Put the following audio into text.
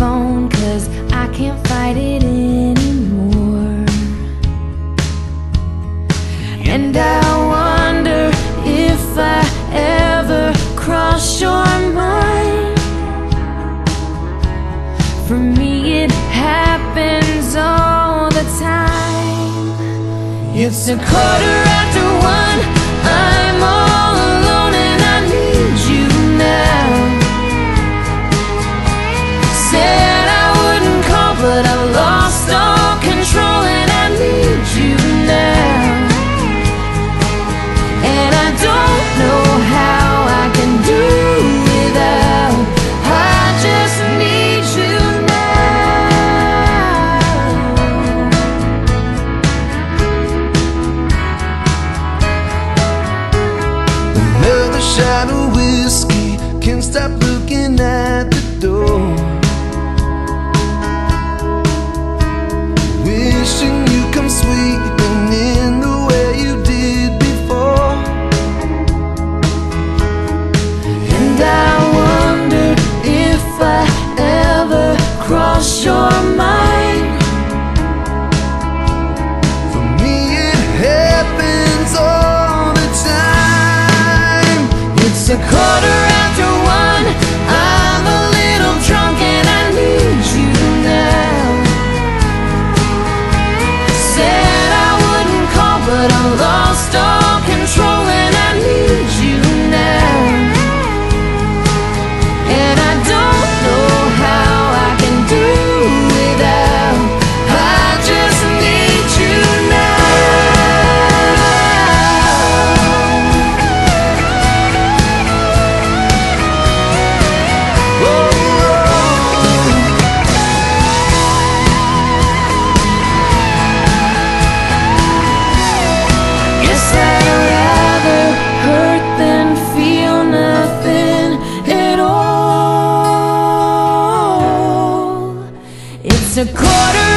phone cause I can't fight it anymore. And I wonder if I ever cross your mind. For me it happens all the time. It's a quarter after Another shot of whiskey. Can't stop looking at the door. a quarter